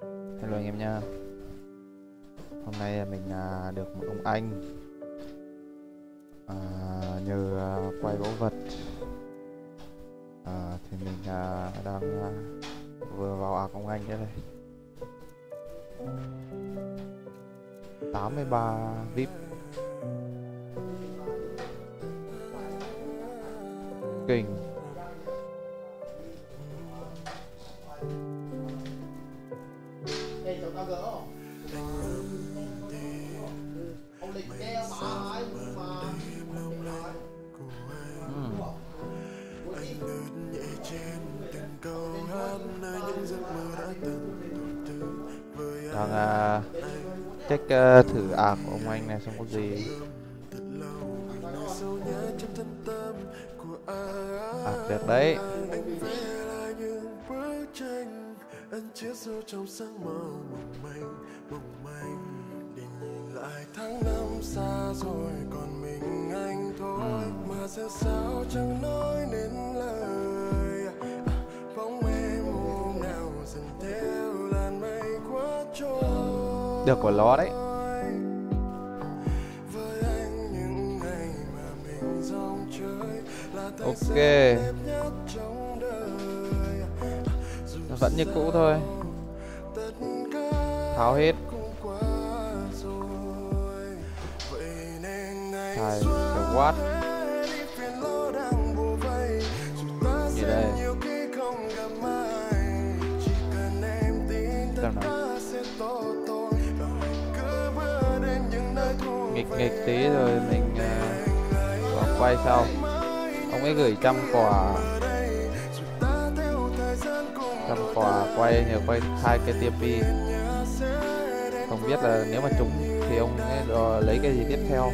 Hello anh em nha. Hôm nay mình à, được một ông anh à, nhờ à, quay báu vật. À, thì mình à, đang à, vừa vào ạc ông anh đây này. 83 VIP. Kinh. Đang à, check uh, thử ạc của ông anh này xem có gì. À được đấy. Anh vẽ sâu trong sáng màu mộng manh mộng manh để nhìn lại tháng năm xa rồi còn mình anh thôi mà giờ sao chẳng nói nên lời được của nó đấy. Ok. vẫn như cũ thôi. Tháo hết. Cũng nghịch nghịch tí rồi mình uh, quay sau. Ông ấy gửi trăm quả trăm quả quay nhờ quay hai cái tivi không biết là nếu mà trúng thì ông ấy ờ, lấy cái gì tiếp theo?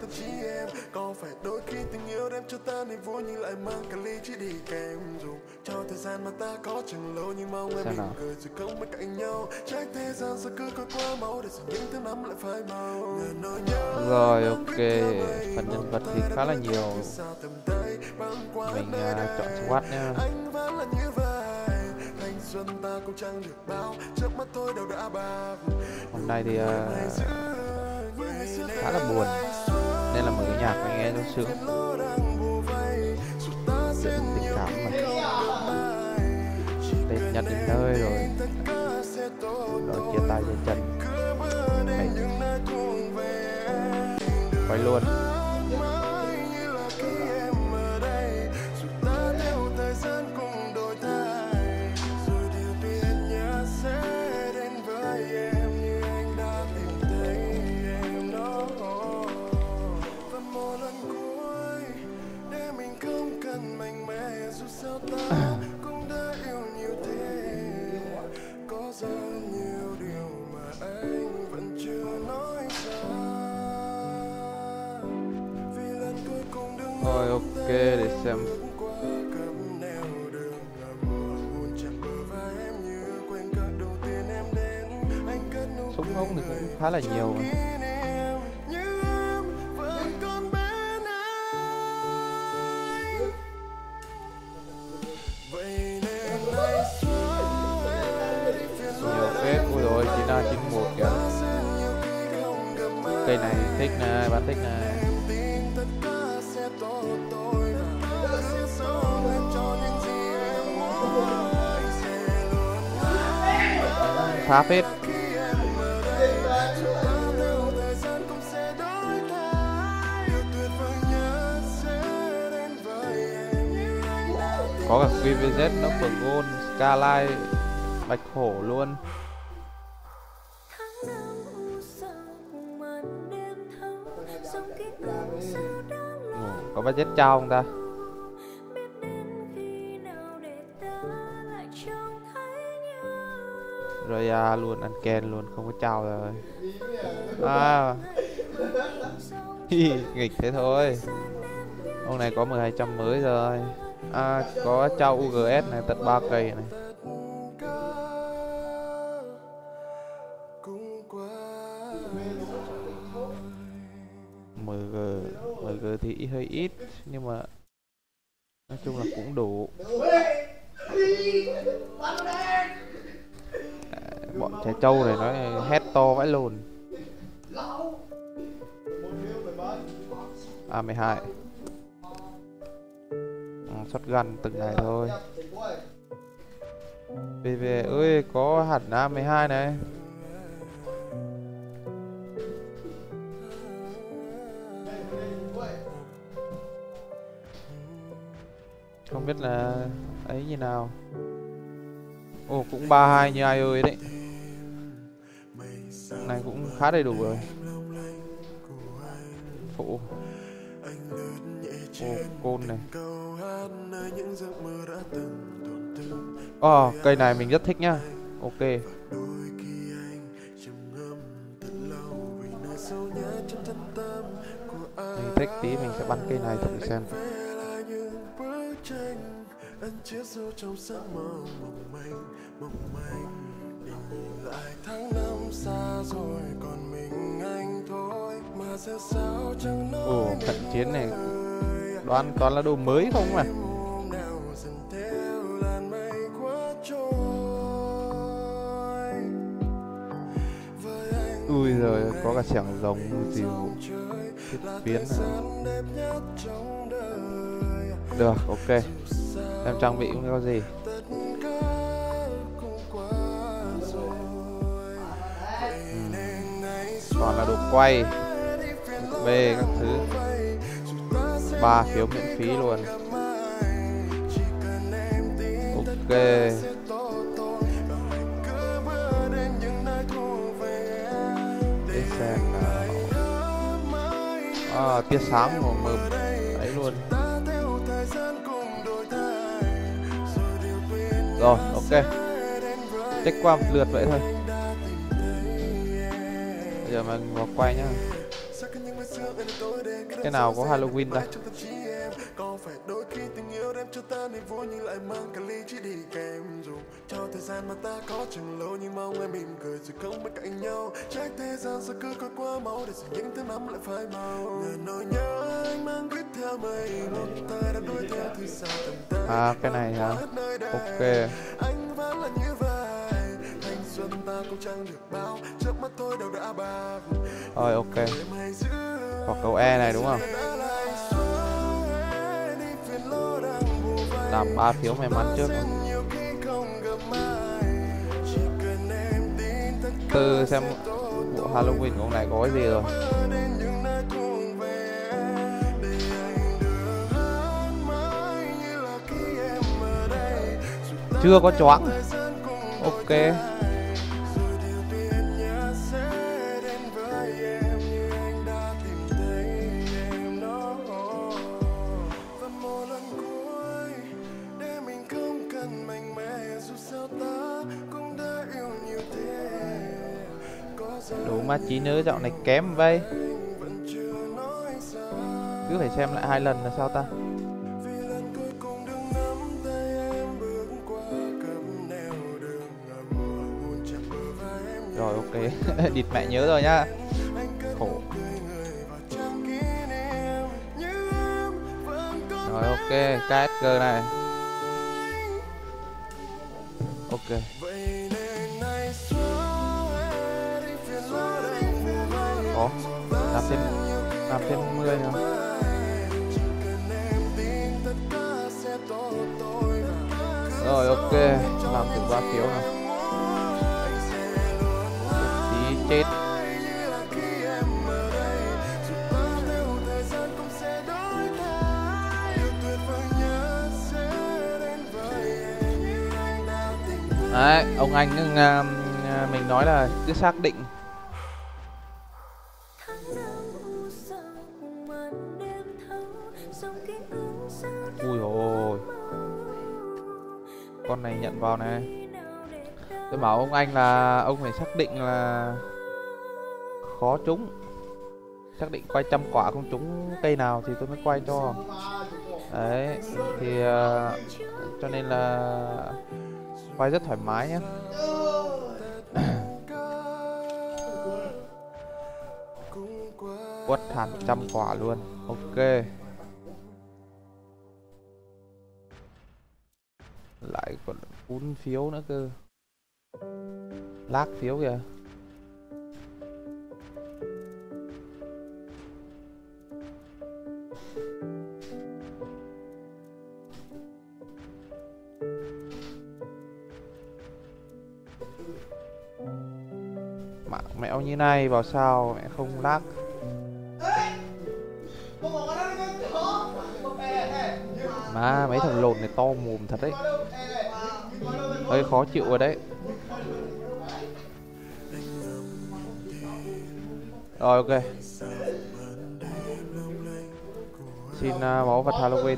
Trong tâm trí em. Có phải đôi khi tình yêu đem cho ta niềm vui Nhưng lại mang cả ly chỉ đi kèm Dù cho thời gian mà ta có chẳng lâu Nhưng mong em nào. cười rồi không bên cạnh nhau. Trái thế gian sao cứ coi qua mau Để rồi những thứ năm lại phai màu. Rồi ok. phần nhân vật thì khá là nhiều. mình à, chọn. SWAT nhá. Anh vẫn là như vậy. Thanh xuân ta cũng chẳng được bao. Trước mắt tôi đâu đã bạc. Hôm nay thì à, khá là buồn nên là mở cái nhạc này nghe nó sướng chuyện tình cảm mà. Tết nhật đến nơi rồi. Rồi chia tay với trần, mệt. Quay luôn. Khá là nhiều. Phết ui rồi chín a chín một kìa. Cây này thích này bạn thích này phá tin có cả QVZ nó phở ngôn Skyline bạch hổ luôn. Lo có budget trao không ta? Rồi à, luôn ăn ken luôn không có trao rồi. À. nghịch thế thôi. ông này có 1200 mới rồi à, có trao UGS này tận 3 cây này. MG MG thì hơi ít nhưng mà nói chung là cũng đủ. À, bọn trẻ trâu này nó hét to vãi lồn a 12 ừ, shotgun từng này thôi. Về về ơi có hẳn a 12 này. Không biết là ấy như nào. Ồ, cũng 32 như ai ơi đấy. Này cũng khá đầy đủ rồi. Phụ ô côn này. Ồ, cây này mình rất thích nhá. Ok. Mình thích tí mình sẽ bắn cây này thử xem. anh chết sâu trong giấc mơ mộng manh mộng manh để nhìn lại tháng năm xa rồi còn mình anh thôi mà sao chẳng nói Ồ, trận chiến này đoàn toàn là đồ mới không mà ui rồi có cả chẳng giống gì biến à. được, ok. Em trang bị cũng có gì. Ừ. Toàn là đồ quay về các thứ ba phiếu miễn phí luôn. Ok. Để xem nào. À, tia sáng của mờ đấy ấy luôn. Rồi ok. Check qua một lượt vậy thôi. Bây giờ mình vào quay nhá. Cái nào có Halloween đây? Gian mà ta có chẳng lâu nhưng mong em mỉm cười rồi không bên cạnh nhau. Trách thế gian sao cứ coi quá mau để rồi những thứ năm lại phai màu. Ngờ nỗi nhớ anh mang viết theo mây một tay đã đuổi theo thứ xa tầm tay. À, cái này hả? Ok. anh vẫn là như vậy. Thanh xuân ta cũng chẳng được bao. Trước mắt thôi đâu đã bạc. Rồi, ok. Hoặc cầu E này đúng không? Làm ba phiếu may mắn trước Tư xem bộ Halloween của ông này có cái gì rồi. Chưa có choáng. Ok. Giờ trí nhớ dạo này kém vậy Cứ phải xem lại hai lần là sao ta? Rồi, ok. Địt mẹ nhớ rồi nhá. Khổ. Rồi, ok. KSG này. Ok. Có Làm thêm Làm thêm 10 nữa Rồi ok. Làm thử ba phiếu nào Tí chết. Đấy, ông anh nhưng mình nói là cứ xác định Con này nhận vào này. Tôi bảo ông anh là ông phải xác định là khó trúng. Xác định quay trăm quả không trúng cây nào thì tôi mới quay cho. Đấy Thì uh, cho nên là quay rất thoải mái nhé Quất hẳn trăm quả luôn. Ok. Lại phiếu nữa cơ lác phiếu kìa mạng mẹo như này vào sao mẹ không lác Mà má mấy thằng lộn này to mồm thật đấy Coi đâu, ê, ê, như- như coi đâu bên hơi khó chịu rồi đấy. Rồi ok. Xin à, uh, máu vật halloween.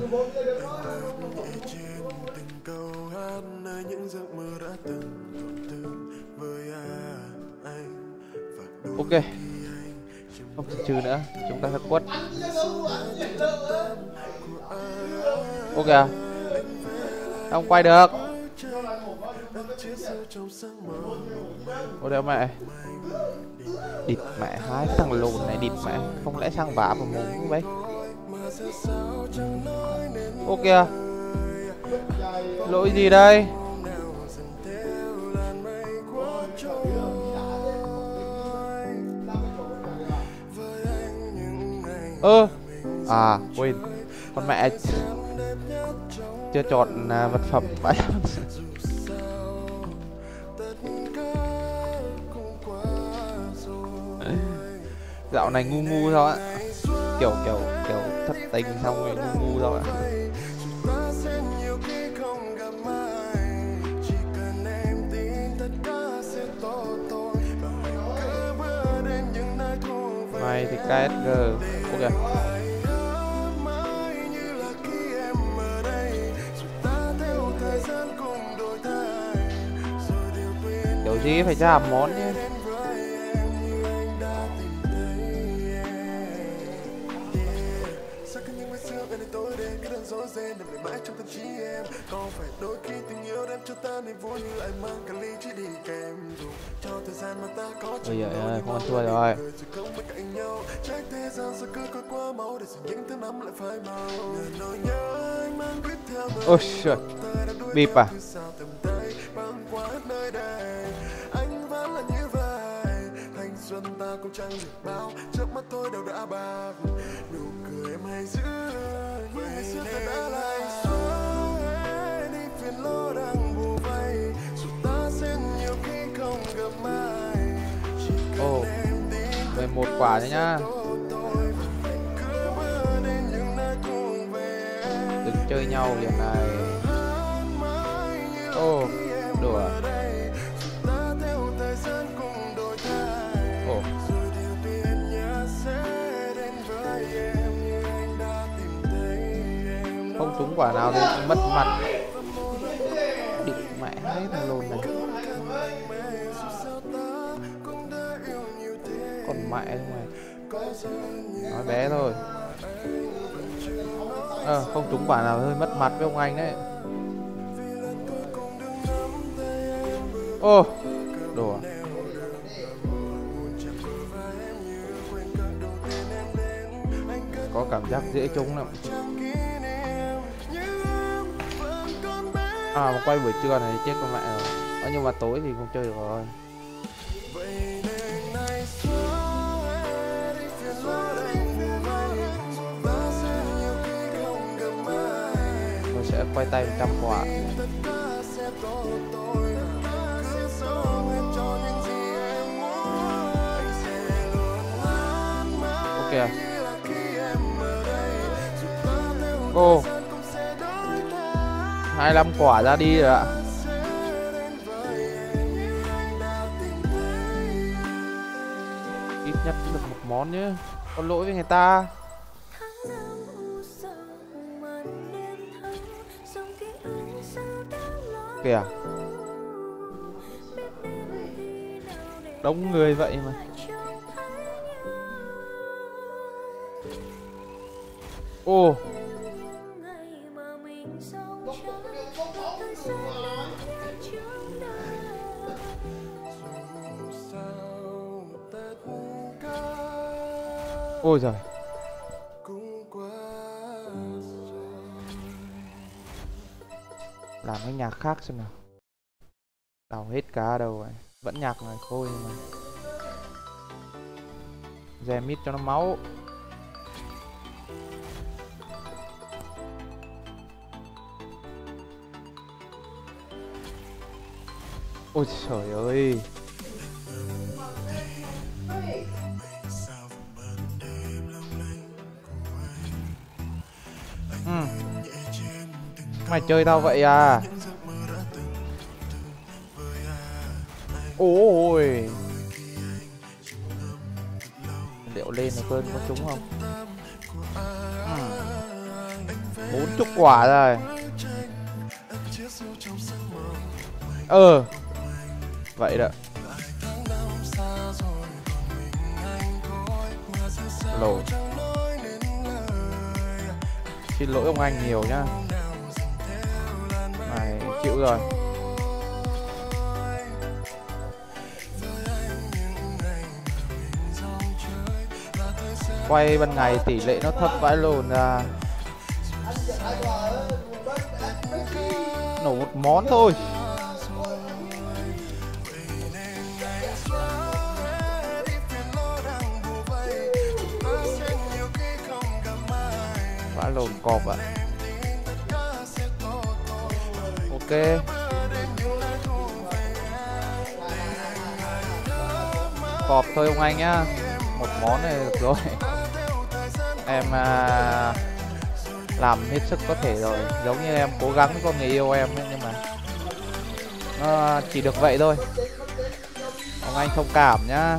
Ok. Không trừ nữa. Chúng ta sẽ quất. Ok à? Không quay được ô đeo mẹ? Địt mẹ hai thằng lùn này, địt mẹ. Không lẽ sang vả vào mồm không vậy Ô kìa. Ok lỗi gì đây? Ơ ừ. ơ à quên. Con mẹ chưa chọn à, vật phẩm dạo này ngu ngu thôi á kiểu kiểu kiểu thất tình xong rồi ngu ngu thôi ạ. Ta thì KSG ok. Kiểu gì phải ra món em mãi trong tâm trí em. Có phải đôi khi tình yêu đem cho ta niềm vui như anh mang cả ly chỉ đi kèm dù cho thời gian mà ta có giời ơi không ăn thua rồi. không bên cạnh nhau. Trách thế gian sao cứ coi qua máu để rồi những thứ năm lại phai màu. Ngờ nỗi nhớ anh mang biết theo nơi ôi trời bịp à? băng qua hết nơi đây. Anh vẫn là như vậy. Thanh xuân ta cũng chẳng được bao. Trước mắt thôi đâu đã bạc. Nụ cười em hay giữ như ngày xưa ta đã lại lo đang bù vây. Dù ta sẽ nhiều khi không gặp ai chỉ cần ồ về một quả nữa nhá. đừng chơi nhau liền này. ô đùa. ồ. không trúng quả nào thì mất mặt thấy hết thằng lùn này. Còn mẹ mày. Nói bé thôi. Ờ không trúng quả nào hơi mất mặt với ông anh đấy. Ô đùa à. có cảm giác dễ trúng lắm. À mà quay buổi trưa này chết con mẹ rồi. À, nhưng mà tối thì không chơi được rồi. Tôi sẽ quay tay 100 quả. Ok à? Oh. 25 quả ra đi rồi ạ. Ít nhất được một món nhé. Có lỗi với người ta. Kìa. Đông người vậy mà. Lại trông ô. những ôi giời. Làm cái nhạc khác xem nào. Đào hết cá đâu rồi. Vẫn nhạc này khôi nhưng mà. Dè mít cho nó máu. Ôi trời ơi. Mày chơi tao vậy à? Ôi. Liệu lên là cơn có trúng không. Hmm. Bốn chục quả rồi. Ờ. Vậy đó. Lỗi. Xin lỗi ông anh nhiều nhá. Rồi. Quay ban ngày tỷ lệ nó thấp vãi lồn ra à. Nổ một món thôi. Vãi lồn cọp ạ. Ok. Cọp thôi ông anh nhá. Một món này được rồi. Em à, làm hết sức có thể rồi. Giống như em cố gắng với con người yêu em ấy, nhưng mà nó chỉ được vậy thôi. Ông anh thông cảm nhá.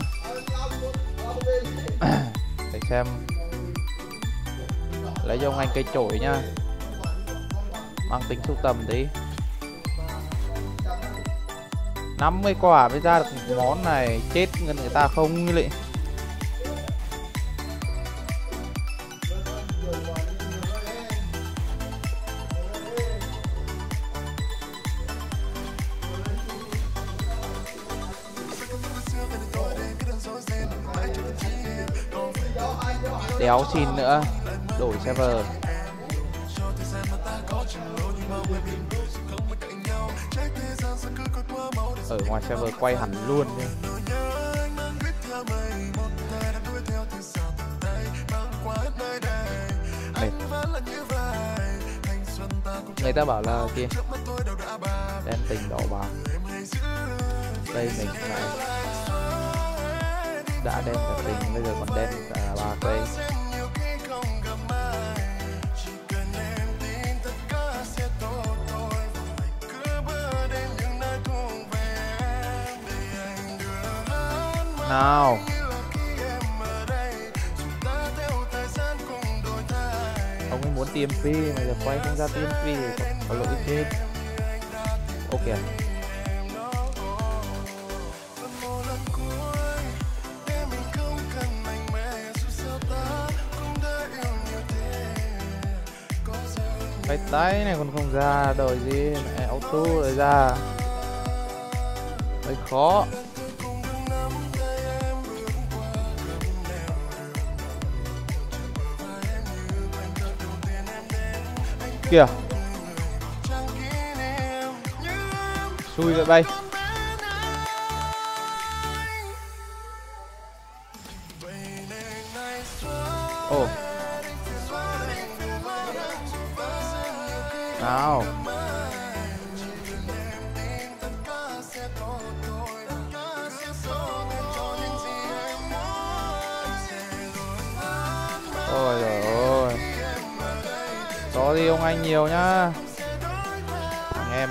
Để xem. Lấy cho ông anh cây chổi nhá. Mang tính sưu tầm tí. 50 quả mới ra được món này, chết người ta không như vậy đéo xin nữa, đổi server. Ở ngoài server quay hẳn luôn đi. Mệt. người ta bảo là kia đen tình đỏ vàng đây mình này đã đen cả tình, bây giờ còn đen cả bạc đây nào? Ông ấy muốn TMP mà giờ quay không ra TMP thì có, có lỗi chết ok à? cái tay này còn không ra đời gì? Mẹ auto rồi ra. Hơi khó. Kìa. Xui vậy bay. Ồ. Nào. Ôi trời có đi ông anh nhiều nhá. Thằng em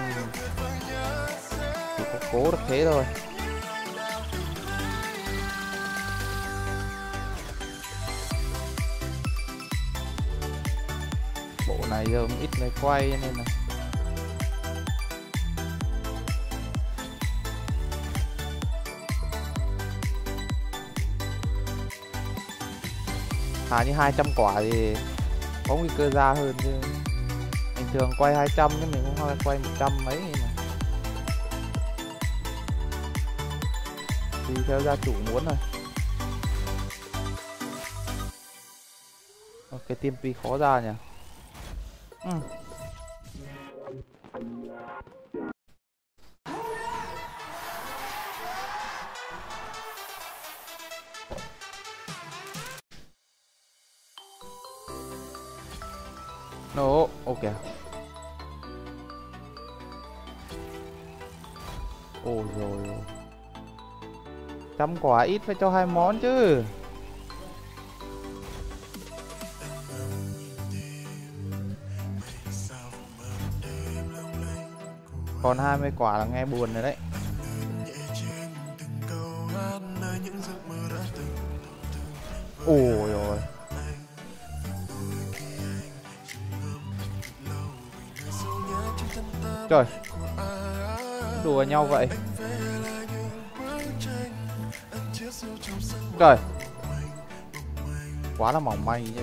chỉ có cố được thế thôi. Bộ này giờ cũng ít người quay nên là thà như 200 quả thì có nguy cơ ra hơn chứ. Bình thường quay 200 nhưng mình cũng quay 100 mấy mà. Thì theo gia chủ muốn rồi Ờ, tiêm TMP khó ra nhỉ? Ừ. quả ít phải cho hai món chứ. Còn 20 quả là nghe buồn rồi đấy. Ôi rồi. Trời. Đùa nhau vậy. Trời. Quá là mỏng manh chứ.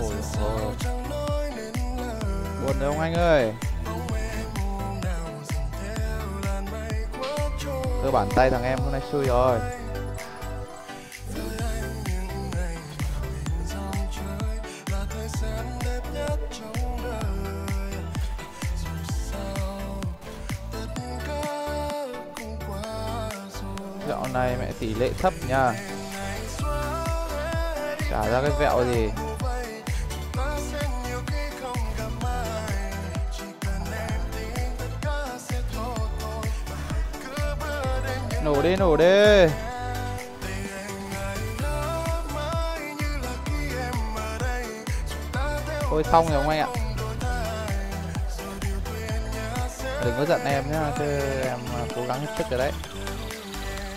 Ôi ôi. Buồn rồi ông anh ơi. Cơ bản tay thằng em hôm nay xui rồi. Dạo này mẹ tỷ lệ thấp nha. Trả ra cái vẹo gì. Nổ đi nổ đi. Thôi xong rồi ông anh ạ. Đừng có giận em nhá, chứ em cố gắng hết sức rồi đấy.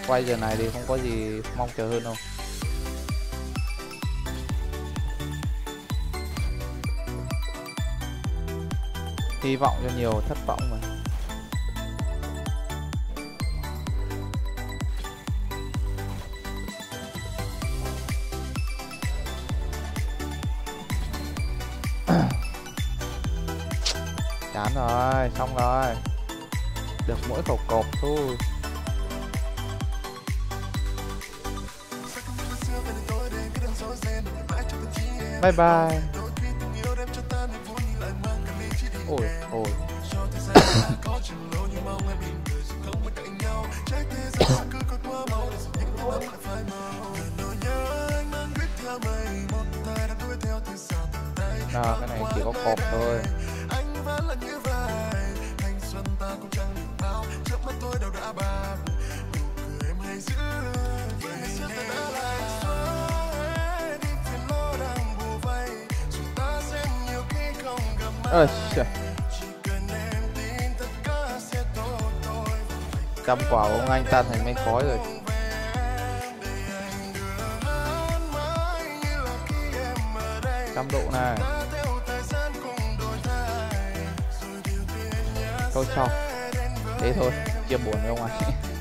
Quay giờ này thì không có gì mong chờ hơn đâu. Hy vọng cho nhiều thất vọng mà. Chán rồi, xong rồi Được mỗi khẩu cột thôi Bye bye. Ôi, ôi. Nào, cái này chỉ có cột thôi Ơi, trời. Trăm quả của ông anh tan thành mây khói rồi. Trăm độ này. Thôi xong Thế thôi Chia buồn với ông anh.